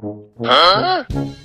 어?